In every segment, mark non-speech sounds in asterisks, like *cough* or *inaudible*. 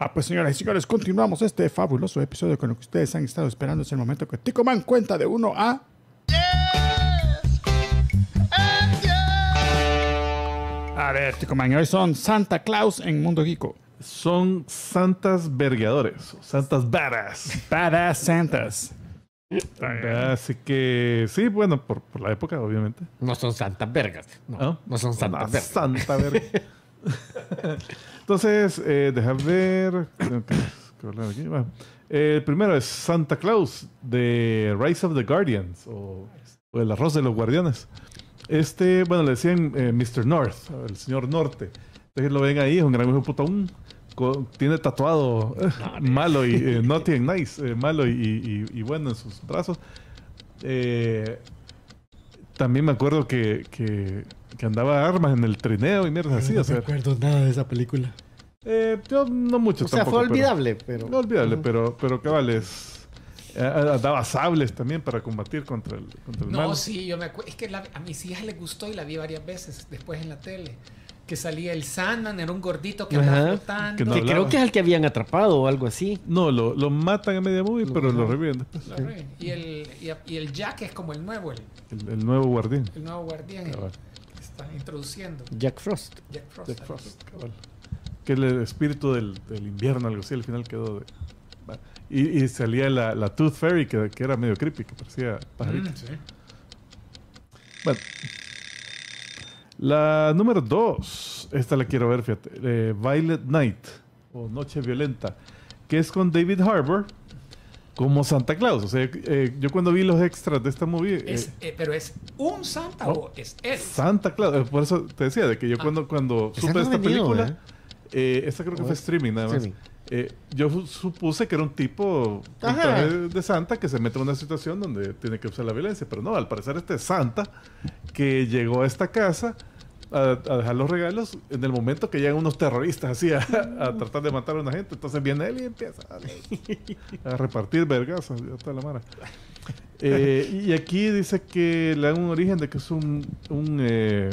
Ah, pues señoras y señores, continuamos este fabuloso episodio con lo que ustedes han estado esperando. Es el momento que Tico Man cuenta de uno a... A ver, Tico Man, hoy son Santa Claus en Mundo Geeko. Son santas vergueadores, santas varas. Badass Santas. Así que sí, bueno, por, por la época, obviamente. No son santas vergas. No, ¿Ah? no son santas Una vergas. Santa verga. *laughs* Entonces, eh, dejar ver. El primero es Santa Claus de Rise of the Guardians o, El Arroz de los Guardianes. Este, bueno, le decían eh, Mr. North, el señor Norte. Entonces lo ven ahí, es un gran hijo de puta, un- co- tiene tatuado *laughs* malo y eh, naughty nice, eh, malo y, y- y bueno en sus brazos. Eh, también me acuerdo que, que, que andaba armas en el trineo y mierda así. o sea, acuerdo nada de esa película. eh, yo no mucho O sea, tampoco, fue pero- olvidable, pero... no olvidable, pero, pero cabales. eh, andaba sables también para combatir contra el, contra el No, mal. sí, yo me acuerdo. Es que la- a mis hijas les gustó y la vi varias veces después en la tele. Que salía el Sandman, era un gordito que andaba flotando. Que no creo que es el que habían atrapado o algo así. No, lo, lo matan a media movie, pero lo reviven después. Re- y, el, y, el Jack es como el nuevo, el, El, el nuevo guardián. el nuevo guardián Cabal. Introduciendo. Jack Frost. Jack Frost. Jack Frost, cabal. Que el espíritu del, del invierno, algo así, al final quedó de. Y, y salía la, la Tooth Fairy, que, que era medio creepy, que parecía pajarito. Mm, sí. Bueno. La número dos, esta la quiero ver, fíjate. eh, Violet Night, o Noche Violenta, que es con David Harbour como Santa Claus. O sea, eh, yo cuando vi los extras de esta movie, eh, Es, eh, pero es un Santa no. o es él. Santa Claus, eh, por eso te decía, de que yo Ah. cuando, cuando supe no esta venido, película, ¿eh? eh, esta creo que ¿O fue streaming nada más. streaming? Eh, yo supuse que era un tipo de, de Santa que se mete en una situación donde tiene que usar la violencia, pero no, al parecer este es Santa que llegó a esta casa a, a dejar los regalos en el momento que llegan unos terroristas así a, a tratar de matar a una gente. Entonces viene él y empieza a, a repartir vergas. Ya está la mara. Eh, y aquí dice que le dan un origen de que es un, un, eh,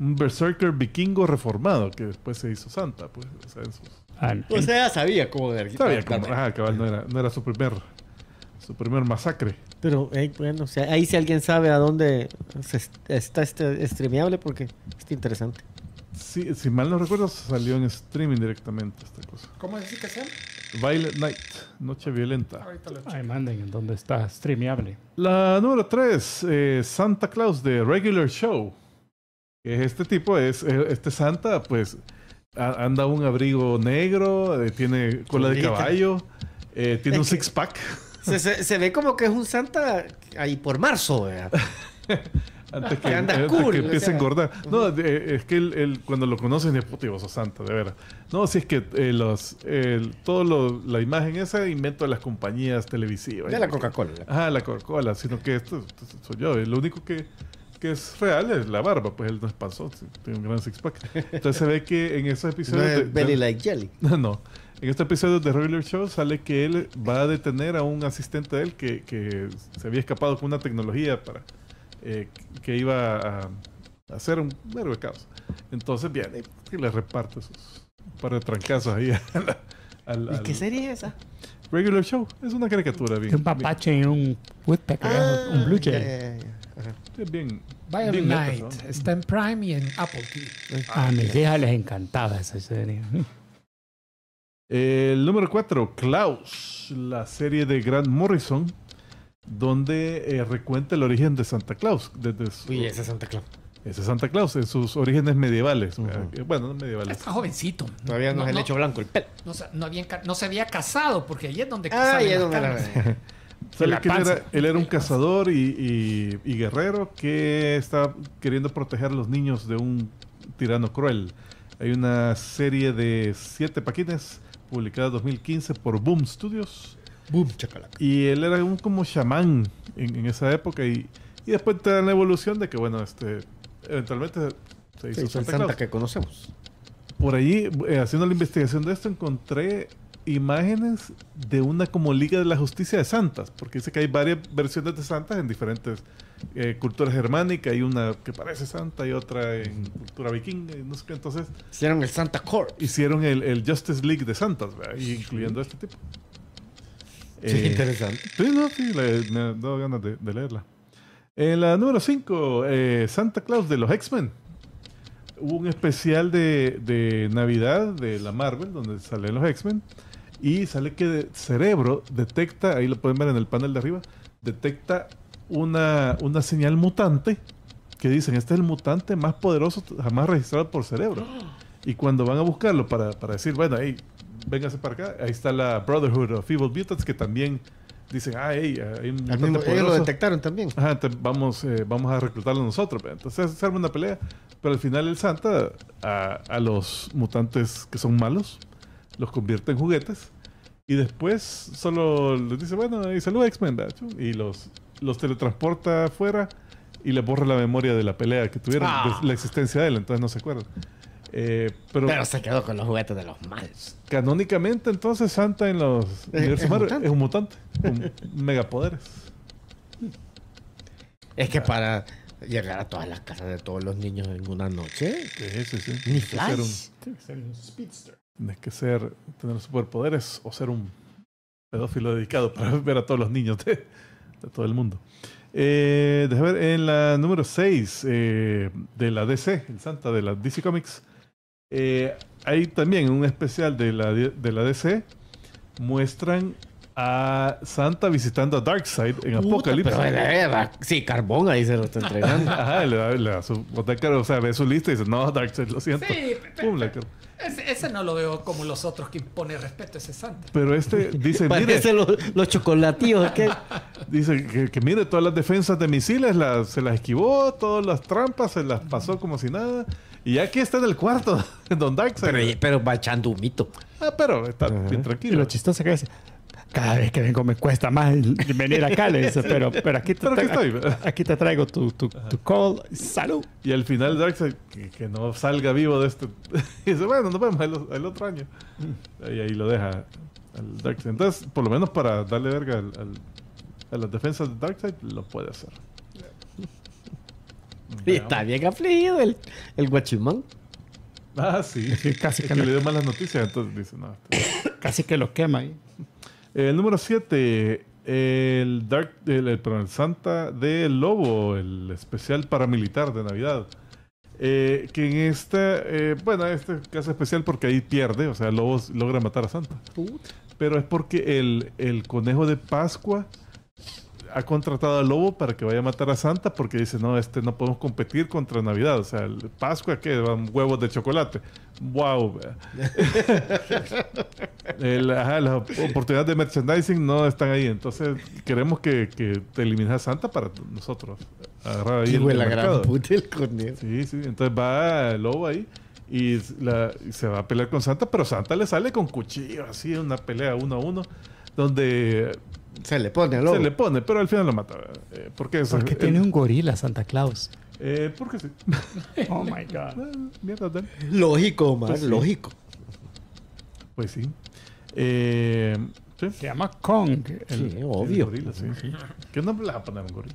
un berserker vikingo reformado que después se hizo Santa. Pues, o sea, en sus- Ah, no. O sea, sabía cómo de Sabía como, ajá, cabal, no era, no era su primer su primer masacre. Pero eh, bueno, o sea, ahí si alguien sabe a dónde se está este streameable porque está interesante. Sí, si mal no recuerdo, salió en streaming directamente esta cosa. ¿Cómo decís que se llama? Violet Night, Noche Violenta. Ahorita lo Ay, manden en dónde está streameable. La número 3, Santa Claus de Regular Show. Es este tipo, es eh, este Santa, pues a- anda un abrigo negro, eh, tiene cola de caballo, eh, tiene un Es que- six pack. Se, se- se ve como que es un Santa ahí por marzo, ¿verdad? *laughs* Antes que, anda antes cool, que o empiece sea. a engordar. No, de- es que él, él, cuando lo conocen es puto vos sos santa, de veras. No, si es que eh, los, el- todo lo, la imagen esa invento de las compañías televisivas. De la Coca-Cola. Ajá, la Coca-Cola, sino que esto, esto soy yo. Lo único que, que es real es la barba, pues él no es panzón, tiene un gran six-pack. Entonces se ve que en esos No episodios... de- es Belly de- Like Jelly. *laughs* no, no. En este episodio de Regular Show sale que él va a detener a un asistente de él que, que se había escapado con una tecnología para eh, que iba a, a hacer un mero de caos. Entonces viene y le reparte sus un par de trancazos ahí *laughs* a la- al, ¿Y al qué serie es esa? Regular Show. Es una caricatura bien. Un papache y un woodpecker, Ah, un blue jay. ya, ya, Ajá. bien, bien, Violet bien. Está en Prime y en Apple TV. A mis hijas les encantaba esa serie. El número 4, Klaus, la serie de Grant Morrison, donde eh, recuenta el origen de Santa Claus. Desde su- Uy, ese es Santa Claus. Ese Santa Claus en sus orígenes medievales. Bueno, no medievales. Está jovencito. Todavía no, es el no, hecho blanco, el pelo. no se- no no se había casado porque ahí es donde Ah, ya es donde la... *laughs* Sale que él era, él era un cazador y, y- y guerrero que estaba queriendo proteger a los niños de un tirano cruel. Hay una serie de siete paquines publicada en 2015 por Boom Studios. Boom, chacalaca. Y él era un como chamán en, en esa época. Y, y después te dan la evolución de que, bueno, este eventualmente se hizo Sí, es el Santa Santa Claus. que conocemos. Por ahí, eh, haciendo la investigación de esto, encontré imágenes de una como Liga de la Justicia de Santas, porque dice que hay varias versiones de Santas en diferentes eh, culturas germánicas. Hay una que parece Santa y otra en cultura vikinga y no sé qué. Entonces Hicieron el Santa Corps. hicieron el, el Justice League de Santas, incluyendo este tipo. Sí, Eh, interesante. Sí, no, sí, le- me han dado ganas de, de leerla. En la número 5, Santa Claus de los X-Men. Hubo un especial de, de Navidad de la Marvel donde salen los X-Men y sale que de- Cerebro detecta, ahí lo pueden ver en el panel de arriba, detecta una, una señal mutante que dicen, este es el mutante más poderoso jamás registrado por Cerebro. Y cuando van a buscarlo para, para decir, bueno, ahí, véngase para acá, ahí está la Brotherhood of Evil Mutants que también dicen, ah, hey, hay un mutante mismo- ellos lo poderoso. detectaron también. Ajá, entonces vamos, eh, vamos a reclutarlo nosotros. pues. Entonces se arma una pelea. Pero al final el Santa a, a los mutantes que son malos los convierte en juguetes. Y después solo les dice, bueno, y salud X-Men. Y los, los teletransporta afuera y les borra la memoria de la pelea que tuvieron, Ah. de la existencia de él. Entonces no se acuerdan. Eh, pero, Pero se quedó con los juguetes de los malos. canónicamente entonces Santa en los Es- universos es Marvel es un mutante con megapoderes. Es que para llegar a todas las casas de todos los niños en una noche. Sí, sí, sí. Ni flash. Tiene que ser un speedster. Tienes que ser, tener superpoderes o ser un pedófilo dedicado para *laughs* ver a todos los niños de, todo el mundo. Eh, déjame ver, en la número 6 de la DC, el Santa de la DC Comics, eh, hay también un especial de la, de la DC. Muestran a Santa visitando a Darkseid en Puta, Apocalipsis. Pero sí, carbón ahí se lo está entregando. *laughs* Ajá, le da, le da su o sea, ve su lista y dice, no, Darkseid, lo siento. Sí, Pum, car- ese, ese no lo veo como los otros que impone respeto a ese santo. Pero este dice, mire, Parece los, los chocolatillos. que *laughs* Dice que, que mire todas las defensas de misiles, las- se las esquivó, todas las trampas se las pasó como si nada. Y aquí está en el cuarto, *laughs* Don Darkseid. Pero, pero va echando un mito. ah, pero está bien Y lo tranquilo. chistoso que es, cada vez que vengo me cuesta más venir acá, le dice, pero, pero aquí te, Pero aquí estoy. aquí te traigo tu, tu, tu call. Salud. Y al final Darkseid, que, que no salga vivo de este. y *laughs* dice, bueno, nos vemos el, otro año. Y ahí lo deja al Darkseid. Entonces, por lo menos para darle verga al- al- a las defensas de Darkseid, lo puede hacer. *laughs* Y está bien afligido el, el guachimán. Ah, sí. que casi Es que le dio malas noticias, entonces dice, no. este- Casi que lo quema ahí. El número 7, el Dark, el, el- perdón, el Santa del Lobo, el especial paramilitar de Navidad. Eh, que en esta, eh, bueno, este caso especial porque ahí pierde, o sea, Lobo logra matar a Santa. Pero es porque el, el conejo de Pascua ha contratado al lobo para que vaya a matar a Santa porque dice, no, este no podemos competir contra Navidad. O sea, el Pascua, que van huevos de chocolate. ¡Wow! *laughs* El- ajá, las oportunidades de merchandising no están ahí. Entonces, queremos que, que te elimines a Santa para nosotros agarrar ahí el, el gran puta el. Sí, sí. Entonces va el lobo ahí y, la- y se va a pelear con Santa, pero Santa le sale con cuchillo, así, una pelea uno a uno, donde Se le pone al lobo. se le pone, pero al final lo mata. Eh, ¿Por qué? eso? Porque El- tiene un gorila Santa Claus. eh, porque sí. *laughs* Oh my God. Mierda, dale. Lógico, Pues sí. lógico. Pues sí. Eh, sí. Se llama Kong. el- Sí, El obvio. gorila, sí. ¿Qué nombre le va a poner a un gorila?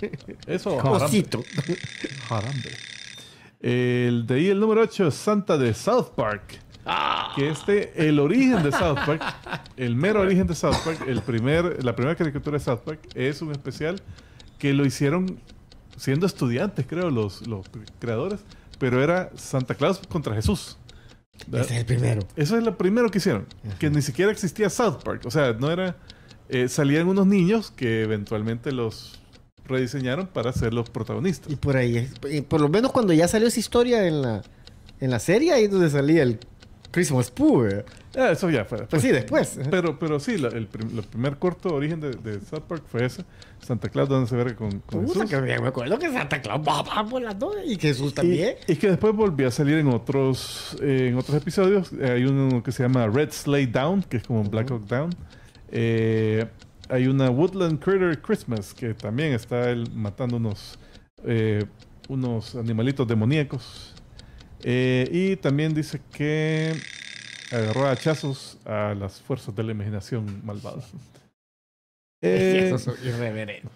*laughs* Eso. Osito. Harambe. El de ahí el número 8, Santa de South Park. Que este, el origen de South Park, *laughs* el mero origen de South Park, el primer, la primera caricatura de South Park es un especial que lo hicieron siendo estudiantes, creo, los, los creadores, pero era Santa Claus contra Jesús. Ese es el primero. Eso es lo primero que hicieron. Que ni siquiera existía South Park. O sea, no era. eh, salían unos niños que eventualmente los rediseñaron para ser los protagonistas. Y por ahí, y por lo menos cuando ya salió esa historia en la, en la serie, ahí es donde salía el Christmas Pooh. ¿verdad? Ah, eso ya fue. Pues sí, después. Pero, pero sí, la- el, prim- el primer corto origen de, de South Park fue ese. Santa Claus dándose verga con, con Jesús. que me acuerdo que Santa Claus va, va volando y Jesús también. Y, y que después volvió a salir en otros, eh, en otros episodios. Eh, hay uno que se llama Red Sleigh Down, que es como Black Hawk Down. Eh, hay una Woodland Critter Christmas, que también está él matando unos, eh, unos animalitos demoníacos. Eh, y también dice que agarró a hachazos a las fuerzas de la imaginación malvada. *laughs* Eh, Eso irreverente.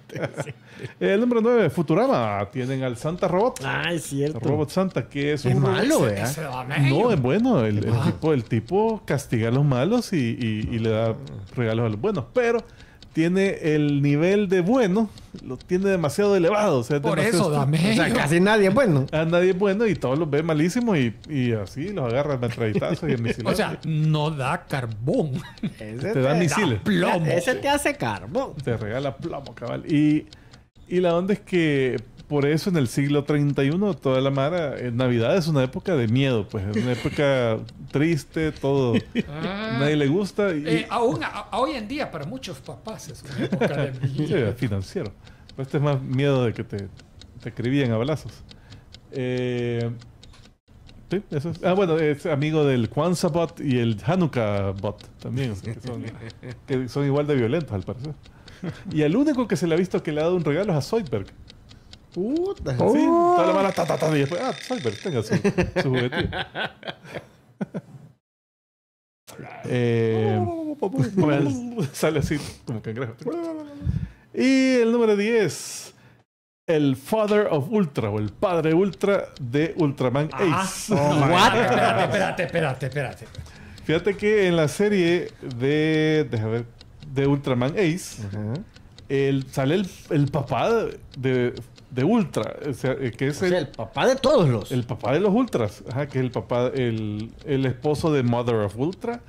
*laughs* el número 9, Futurama. Tienen al Santa Robot. Ah, es cierto. Robot Santa, que es Es un malo, Damejo. No, es bueno. El, el tipo, el tipo castiga a los malos y, y- y le da regalos a los buenos. Pero tiene el nivel de bueno, lo tiene demasiado elevado. O sea, Por demasiado eso, dame. O sea, casi nadie es bueno. A nadie es bueno y todos los ve malísimos y, y así los agarra a metralletazo y a *laughs* misilazo. O sea, no da carbón. Ese te da misiles. Plomo. Ese te hace carbón. Te regala plomo, cabal. Y, y la onda es que por eso en el siglo 31 toda la mara, en Navidad es una época de miedo, pues es una época *laughs* triste, todo, Ah. nadie le gusta y Eh, aún a- a- hoy en día, para muchos papás, es una época de *laughs* sí, miedo. financiero. Pero este es más miedo de que te, te escribían a balazos. Eh, sí, eso es. Ah, bueno, es amigo del Kwanzaa bot y el Hanukkah bot también, que, son, que son igual de violentos al parecer. Y el único que se le ha visto que le ha dado un regalo es a Zoidberg. Puta. Sí, toda la mala ta, ta, ta, y después, ah, Zoidberg, tenga su, su juguetito. *laughs* eh, bueno, sale así como cangrejo. Y el número 10, el Father of Ultra o el padre Ultra de Ultraman Ah, Ace. *laughs* What? Espérate, espérate, espérate, espérate. Fíjate que en la serie de, déjame ver, de Ultraman Ace. El, sale el, el papá de, de Ultra, o sea, eh, que es O sea, el papá de todos los. El papá de los Ultras, ajá, que es el papá, el, el esposo de Mother of Ultra,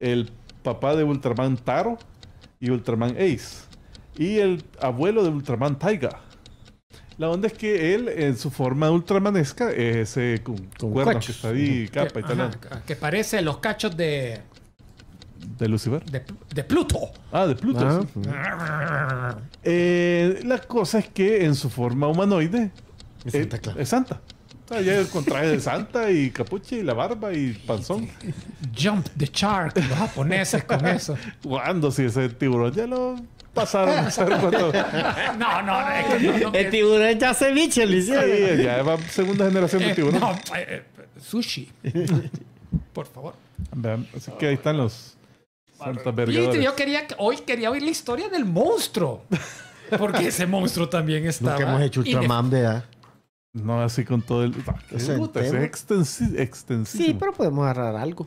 el papá de Ultraman Taro y Ultraman Ace, y el abuelo de Ultraman Taiga. La onda es que él, en su forma ultramanesca, es ese con, Con cuernos cachos. que está ahí, capa y tal, que parece los cachos de, de Lucifer. de, de Pluto. Ah, de Pluto. Ah, sí. Eh, la cosa es que en su forma humanoide Es eh, Santa Claus. es Santa. O sea, ya con traje de Santa y capucha y la barba y panzón. Jump the Shark, los japoneses con eso. ¿Cuándo si ese tiburón ya lo pasaron? No, *laughs* no, es que no, no, El tiburón ya ceviche le Sí, hicieron. ya va segunda generación de eh, tiburón. no, eh, eh, sushi. *laughs* Por favor. Vean, así que ahí están los vergadores. yo quería, que- hoy quería oír la historia del monstruo. Porque ese monstruo también estaba. Nunca hemos hecho Ultraman, ¿verdad? No así con todo el... Ah, puta, es extensi- extensísimo. Sí, pero podemos agarrar algo.